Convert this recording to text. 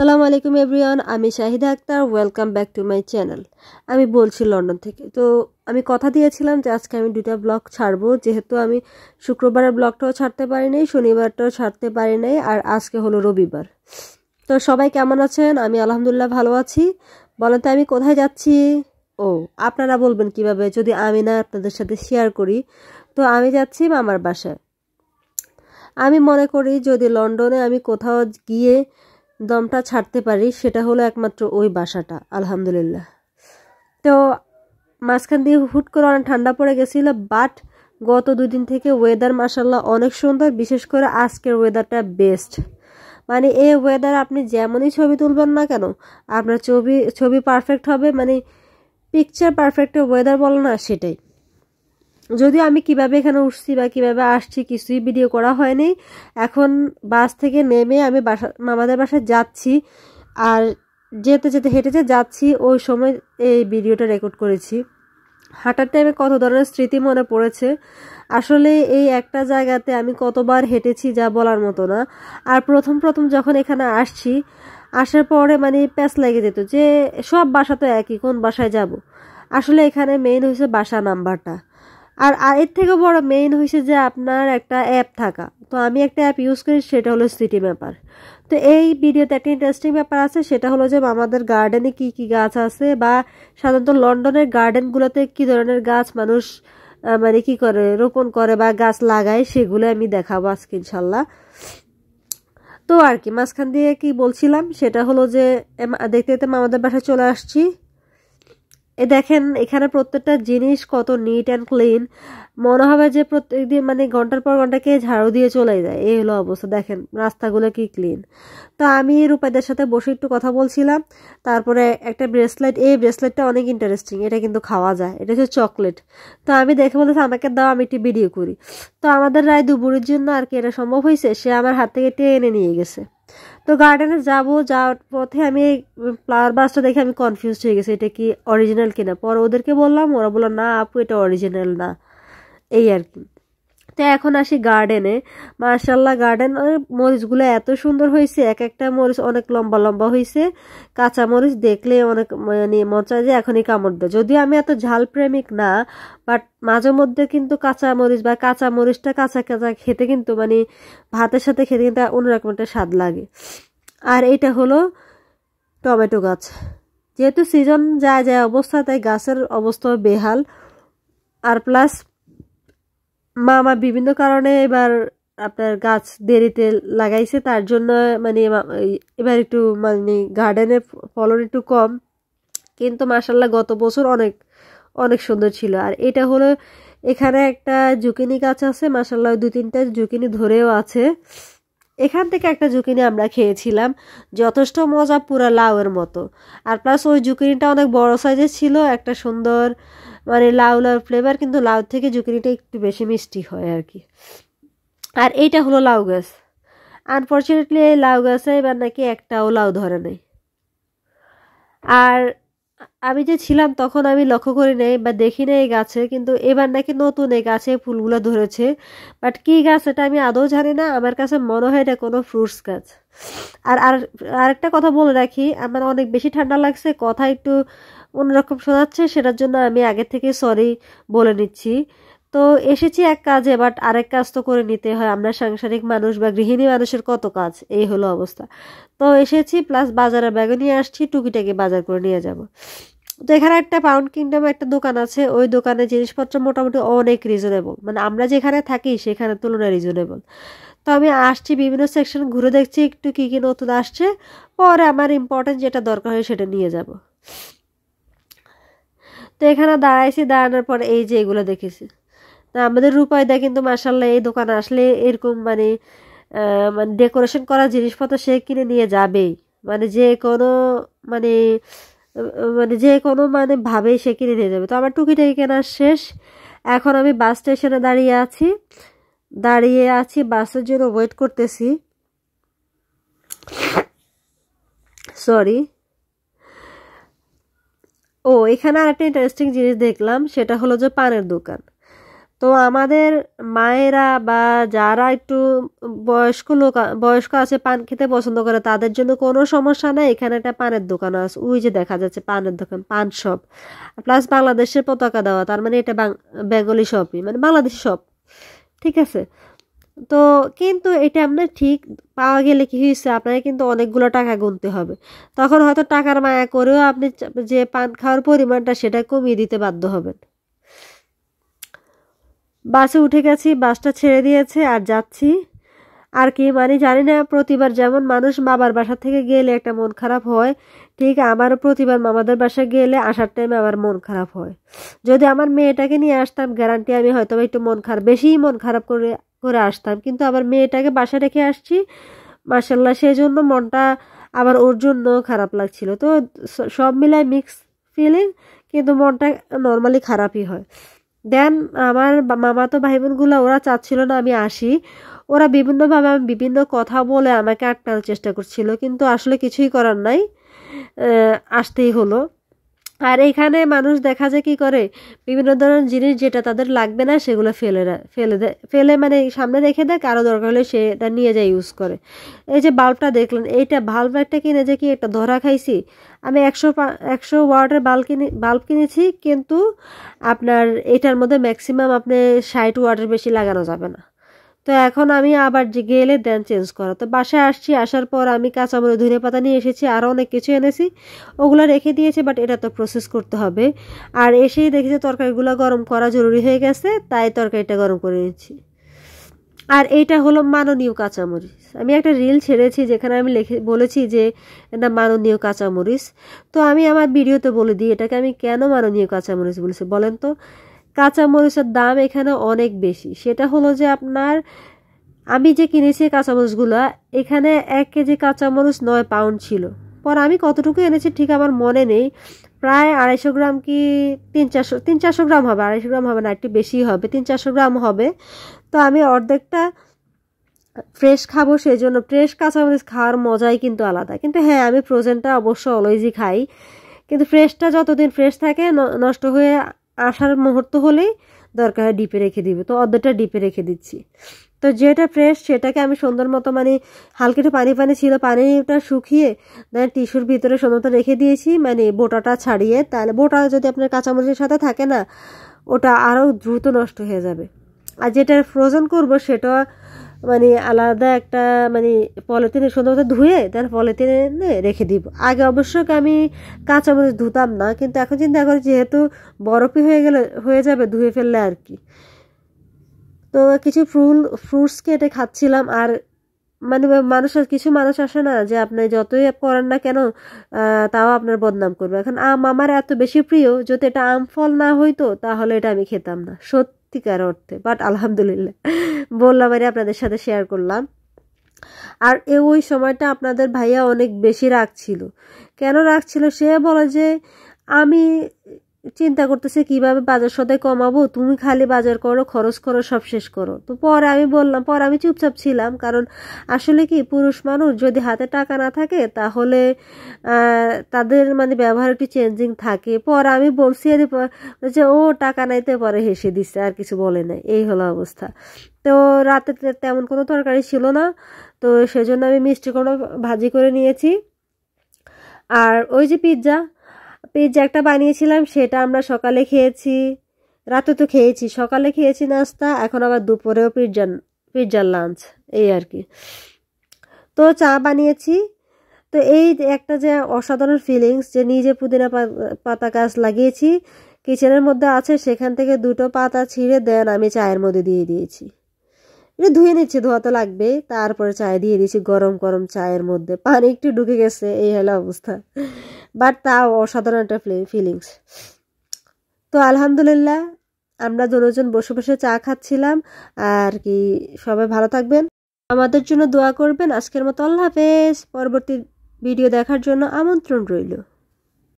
আসসালামু আলাইকুম এভরিওয়ান, আমি Shahida Akhtar welcome back to my channel আমি বলছি লন্ডন থেকে। তো আমি কথা দিয়েছিলাম যে আজকে আমি দুটা ব্লগ ছাড়বো, যেহেতু আমি শুক্রবারের ব্লগটাও ছাড়তে পারি নাই, শনিবারটাও ছাড়তে পারি নাই, আর আজকে হলো রবিবার। তো সবাই কেমন আছেন? আমি আলহামদুলিল্লাহ ভালো আছি। বলেন তো আমি কোথায় যাচ্ছি? ও, আপনারা বলবেন কীভাবে, যদি আমি না আপনাদের সাথে শেয়ার করি। তো আমি যাচ্ছি মামার বাসায়। আমি মনে করি যদি লন্ডনে আমি কোথাও গিয়ে দমটা ছাড়তে পারি, সেটা হলো একমাত্র ওই বাসাটা, আলহামদুলিল্লাহ। তো মাঝখান দিয়ে হুট করে অনেক ঠান্ডা পড়ে গেছিল বাট গত দুই দিন থেকে ওয়েদার মাসাল্লাহ অনেক সুন্দর, বিশেষ করে আজকের ওয়েদারটা বেস্ট মানে এই ওয়েদার আপনি যেমনই ছবি তুলবেন না কেন, আপনার ছবি ছবি পারফেক্ট হবে মানে পিকচার পারফেক্ট ওয়েদার বলো না সেটাই। যদিও আমি কীভাবে এখানে উঠছি বা কীভাবে আসছি কিছুই ভিডিও করা হয়নি। এখন বাস থেকে নেমে আমি বাসা মামাদের বাসায় যাচ্ছি। আর যেতে যেতে হেঁটেতে যাচ্ছি, ওই সময় এই ভিডিওটা রেকর্ড করেছি। হাঁটার টাইমে কত ধরনের স্মৃতি মনে পড়েছে? আসলে এই একটা জায়গাতে আমি কতবার হেঁটেছি যা বলার মতো না। আর প্রথম প্রথম যখন এখানে আসছি, আসার পরে মানে প্যাস লেগে যেত যে সব বাসা তো একই, কোন বাসায় যাব? আসলে এখানে মেইন হয়েছে বাসা নাম্বারটা আর আর এর থেকে বড় মেইন হয়েছে যে আপনার একটা অ্যাপ থাকা। তো আমি একটা অ্যাপ ইউজ করি, সেটা হলো সিটি ম্যাপার তো এই ভিডিওতে একটা ইন্টারেস্টিং ব্যাপার আছে, সেটা হলো যে আমাদের গার্ডেনে কি কি গাছ আছে, বা সাধারণত লন্ডনের গার্ডেনগুলোতে কি ধরনের গাছ মানুষ মানে কি করে, রোপণ করে বা গাছ লাগায়, সেগুলো আমি দেখাবো আজকে ইনশাল্লাহ। তো আর কি, মাঝখান দিয়ে কি বলছিলাম, সেটা হলো যে দেখতে দেখতে মামাদের বাসায় চলে আসছি। এ দেখেন, এখানে প্রত্যেকটা জিনিস কত নিট অ্যান্ড ক্লিন মনে হবে যে প্রত্যেকদিন মানে ঘণ্টার পর ঘন্টাকে ঝাড়ু দিয়ে চলে যায়। এই হলো অবস্থা, দেখেন রাস্তাগুলো কি ক্লিন তো আমি রূপাইদের সাথে বসে একটু কথা বলছিলাম। তারপরে একটা ব্রেসলেট এই ব্রেসলেটটা অনেক ইন্টারেস্টিং এটা কিন্তু খাওয়া যায়। এটা হচ্ছে চকলেট তো আমি দেখে বলতেছি আমাকে দাও, আমি একটি ভিডিও করি। তো আমাদের রায় দুপুরের জন্য আর কি এটা সম্ভব হয়েছে, সে আমার হাত থেকে টেনে নিয়ে গেছে। তো গার্ডেনে যাব, যাওয়ার পথে আমি ফ্লাওয়ার বাসটা দেখে আমি কনফিউজ হয়ে গেছি, এটা কি অরিজিনাল কিনা। পরে ওদেরকে বললাম, ওরা বলল, না আপু, এটা অরিজিনাল না। এই আর কি। তো এখন আসি গার্ডেনে মার্শাল্লাহ গার্ডেন মরিচগুলো এত সুন্দর হয়েছে। এক একটা মরিচ অনেক লম্বা লম্বা হয়েছে। কাঁচা মরিচ দেখলে অনেক মানে মন চায় যে এখনই কামড় দেয়। যদিও আমি এত ঝাল প্রেমিক না বাট মাঝে মধ্যে কিন্তু কাঁচা মরিচ বা কাঁচা মরিচটা কাঁচা কাঁচা খেতে কিন্তু মানে ভাতের সাথে খেতে কিন্তু অন্যরকম একটা স্বাদ লাগে। আর এটা হলো টমেটো গাছ। যেহেতু সিজন যায় যায় অবস্থা, তাই গাছের অবস্থা বেহাল। আর প্লাস মা আমার বিভিন্ন কারণে এবার আপনার গাছ দেরিতে লাগাইছে, তার জন্য মানে এবার একটু মানে গার্ডেনের ফলন একটু কম। কিন্তু মাসাল্লাহ গত বছর অনেক অনেক সুন্দর ছিল। আর এটা হলো এখানে একটা জুকিনি গাছ আছে মাসাল্লাহ দু তিনটা জুকিনি ধরেও আছে। এখান থেকে একটা জুকিনি আমরা খেয়েছিলাম, যথেষ্ট মজা পুরা লাউয়ের মতো। আর প্লাস ওই জুকিনিটা অনেক বড় সাইজের ছিল, একটা সুন্দর মানে লাউ লাউ ফ্লেভার কিন্তু লাউ থেকে জুকিনিটা একটু বেশি মিষ্টি হয় আর কি। আর এইটা হলো লাউ গাছ। আনফর্চুনেটলি এই লাউ গাছে এবার নাকি একটাও লাউ ধরে নেই। আর আমি যে ছিলাম তখন আমি লক্ষ্য করি নাই বা দেখি নাই এই গাছে, কিন্তু এবার নাকি নতুন এই গাছে ফুলগুলো ধরেছে। বাট কি গাছ এটা আমি আদৌ জানি না। আমার কাছে মনে হয় এটা কোনো ফ্রুটস গাছ। আর আর, আরেকটা কথা বলে রাখি, আমার অনেক বেশি ঠান্ডা লাগছে। কথা একটু অন্যরকম শোনাচ্ছে, সেটার জন্য আমি আগে থেকে সরি বলে নিচ্ছি। তো এসেছি এক কাজে বাট আরেক কাজ তো করে নিতে হয়। আমরা সাংসারিক মানুষ বা গৃহিণী মানুষের কত কাজ? এই হলো অবস্থা। তো এসেছি প্লাস বাজারে ব্যাগে নিয়ে আসছি, টুকিটাকি বাজার করে নিয়ে যাব। তো এখানে একটা পাউন্ড কিংডম একটা দোকান আছে। ওই দোকানে জিনিসপত্র মোটামুটি অনেক রিজনেবল মানে আমরা যেখানে থাকি, সেখানে তুলনায় রিজনেবল তো আমি আসছি, বিভিন্ন সেকশন ঘুরে দেখছি, একটু কী কী নতুন আসছে। পরে আমার ইম্পর্টেন্ট যেটা দরকার হয়, সেটা নিয়ে যাব। তো এখানে দাঁড়াইছি দাঁড়ানোর পর এই যে এগুলো দেখেছি। তা আমাদের রূপায়দা কিন্তু মার্শাল্লাহ এই দোকানে আসলে এরকম মানে মানে ডেকোরেশন করা জিনিসপত্র সে কিনে নিয়ে যাবেই। মানে যে কোনো মানে মানে যে কোনো মানে ভাবেই সে কিনে নিয়ে যাবে। তো আমার টুকিটাকি কেনার শেষ। এখন আমি বাস স্টেশনে দাঁড়িয়ে আছি। দাঁড়িয়ে আছি বাসের জন্য ওয়েট করতেছি। সরি। ও, এখানে আর একটা ইন্টারেস্টিং জিনিস দেখলাম, সেটা হলো যে পানের দোকান। তো আমাদের মায়েরা বা যারা একটু বয়স্ক লোক, বয়স্ক আছে, পান খেতে পছন্দ করে, তাদের জন্য কোনো সমস্যা নেই, এখানে একটা পানের দোকান আছে। ওই যে দেখা যাচ্ছে পানের দোকান, পান শপ। প্লাস বাংলাদেশের পতাকা দেওয়া, তার মানে এটা বেঙ্গলি শপই মানে বাংলাদেশি শপ। ঠিক আছে? তো কিন্তু এটা আপনার ঠিক পাওয়া গেলে কি হয়েছে? আপনাকে কিন্তু অনেকগুলো টাকা গুনতে হবে। তখন হয়তো টাকার মায়া করেও আপনি যে পান খাওয়ার পরিমাণটা সেটা কমিয়ে দিতে বাধ্য হবেন। বাসে উঠে গেছি, বাসটা ছেড়ে দিয়েছে আর যাচ্ছি। আর কি মানে জানি না, প্রতিবার যেমন মানুষ বাবার বাসা থেকে গেলে একটা মন খারাপ হয়, ঠিক আমারও প্রতিবার মামাদের বাসায় গেলে আসার টাইমে আমার মন খারাপ হয়। যদি আমার মেয়েটাকে নিয়ে আসতাম গ্যারান্টি আমি হয়তো একটু মন খারাপ, বেশিই মন খারাপ করে করে আসতাম। কিন্তু আবার মেয়েটাকে বাসা রেখে আসছি। মার্শাল্লাহ সেই জন্য মনটা আবার ওর জন্য খারাপ লাগছিল। তো সব মিলায় মিক্স ফিলিং কিন্তু মনটা নর্মালি খারাপই হয়। দেন আমার মামা তো ভাই বোনগুলো ওরা চাচ্ছিল না আমি আসি। ওরা বিভিন্নভাবে আমি বিভিন্ন কথা বলে আমাকে আটকানোর চেষ্টা করছিল। কিন্তু আসলে কিছুই করার নাই। আসতেই হলো। আর এখানে মানুষ দেখা যায় কি করে? বিভিন্ন ধরনের জিনিস যেটা তাদের লাগবে না, সেগুলো ফেলে ফেলে দেয় ফেলে মানে সামনে রেখে দেয়, কারও দরকার হলে সেটা নিয়ে যায় ইউজ করে। এই যে বাল্বটা দেখলেন, এইটা বাল্ব একটা কিনে যে কি একটা ধরা খাইছি। আমি একশো একশো ওয়াটের বাল্ব কিনে, বাল্ব কিনেছি, কিন্তু আপনার এটার মধ্যে ম্যাক্সিমাম আপনি ষাট ওয়াটের বেশি লাগানো যাবে না। তো এখন আমি আবার যে গেলে দেন চেঞ্জ করা। তো বাসায় আসছি, আসার পর আমি কাঁচামরিচ, ধনে পাতা নিয়ে এসেছি আরও অনেক কিছু এনেছি। ওগুলো রেখে দিয়েছি বাট এটা তো প্রসেস করতে হবে। আর এসেই দেখেছি তরকারিগুলো গরম করা জরুরি হয়ে গেছে, তাই তরকারিটা গরম করে নিচ্ছি। আর এইটা হলো মাননীয় কাঁচামরিচ। আমি একটা রিল ছেড়েছি যেখানে আমি লিখে, বলেছি যে এটা মাননীয় কাঁচামরিচ। তো আমি আমার ভিডিওতে বলে দিই, এটাকে আমি কেন মাননীয় কাঁচামরিচ বলেছি বলেন তো? কাঁচামরিচের দাম এখানে অনেক বেশি। সেটা হলো যে আপনার, আমি যে কিনেছি কাঁচামরিচগুলো, এখানে এক কেজি কাঁচামরিচ নয় পাউন্ড ছিল। পর আমি কতটুকু এনেছি ঠিক আমার মনে নেই। প্রায় আড়াইশো গ্রাম কি তিন চারশো তিন চারশো গ্রাম হবে, আড়াইশো গ্রাম হবে না, একটু বেশি হবে, তিন চারশো গ্রাম হবে। তো আমি অর্ধেকটা ফ্রেশ খাব সেই জন্য ফ্রেশ কাঁচামরিচ খাওয়ার মজাই কিন্তু আলাদা। কিন্তু হ্যাঁ আমি ফ্রোজেনটা অবশ্য অলওয়েজই খাই। কিন্তু ফ্রেশটা যতদিন ফ্রেশ থাকে নষ্ট হয়ে আসার মুহূর্ত হলেই দরকার হয় ডিপে রেখে দিব। তো অর্ধটা ডিপে রেখে দিচ্ছি। তো যেটা ফ্রেশ সেটাকে আমি সুন্দর মতো মানে হালকা একটু পানি পানি ছিল, পানিটা শুকিয়ে দেন টিস্যুর ভিতরে সুন্দর মতো রেখে দিয়েছি। মানে বোটাটা ছাড়িয়ে, তাহলে বোটা যদি আপনার কাঁচামরিচের সাথে থাকে না, ওটা আরও দ্রুত নষ্ট হয়ে যাবে। আর যেটা ফ্রোজেন করব, সেটা মানে আলাদা একটা মানে পলিথিনে সুন্দর মতো ধুয়ে তার পলিথিনে রেখে দিব। আগে অবশ্য আমি কাঁচা কাঁচামরিচ ধুতাম না, কিন্তু এখন চিন্তা করি যেহেতু বরফই হয়ে গেলে, হয়ে যাবে ধুয়ে ফেললে আর কি। তো কিছু ফুল ফ্রুটস কেটে খাচ্ছিলাম আর মানে মানুষের কিছু মানুষ আসে না যে আপনি যতই করেন না কেন তাও আপনার বদনাম করবে। এখন আম আমার এত বেশি প্রিয়, যদি এটা আম ফল না হইতো, তাহলে এটা আমি খেতাম না। সত্যিকার অর্থে বাট আলহামদুলিল্লাহ। বললাম আরে আপনাদের সাথে শেয়ার করলাম। আর এ ওই সময়টা আপনাদের ভাইয়া অনেক বেশি রাখছিল কেন রাখছিল সে বলে যে, আমি চিন্তা করতেছে, কীভাবে বাজার সদাই কমাবো? তুমি খালি বাজার করো, খরচ করো, সব শেষ করো। তো পরে আমি বললাম, পরে আমি চুপচাপ ছিলাম, কারণ আসলে কি, পুরুষ মানুষ যদি হাতে টাকা না থাকে, তাহলে তাদের মানে ব্যবহার একটু চেঞ্জিং থাকে। পরে আমি বলছি, আর যে ও টাকা নাইতে পরে হেসে দিচ্ছে, আর কিছু বলে নাই। এই হলো অবস্থা। তো রাতে তেমন কোনো তরকারি ছিল না। তো সেজন্য আমি মিষ্টি কোনো ভাজি করে নিয়েছি। আর ওই যে পিৎজা পিৎজা একটা বানিয়েছিলাম, সেটা আমরা সকালে খেয়েছি। রাতে তো খেয়েছি, সকালে খেয়েছি নাস্তা, এখন আবার দুপুরেও পিৎজা, পিৎজার লাঞ্চ এই আর কি। তো চা বানিয়েছি। তো এই একটা যে অসাধারণ ফিলিংস যে নিজে পুদিনা পাতা গাছ লাগিয়েছি, কিচেনের মধ্যে আছে, সেখান থেকে দুটো পাতা ছিঁড়ে দেন, আমি চায়ের মধ্যে দিয়ে দিয়েছি। এটা ধুয়ে নিচ্ছি, ধোয়া তো লাগবে তারপরে চায় দিয়ে দিয়েছি গরম গরম চায়ের মধ্যে। পানি একটু ঢুকে গেছে, এই হলো অবস্থা। বাট তাও অসাধারণ একটা ফিলিংস তো আলহামদুলিল্লাহ, আমরা দুজন বসে বসে চা খাচ্ছিলাম, আর কি, সবাই ভালো থাকবেন। আমাদের জন্য দোয়া করবেন। আজকের মতো আল্লাহ হাফেজ। পরবর্তী ভিডিও দেখার জন্য আমন্ত্রণ রইল।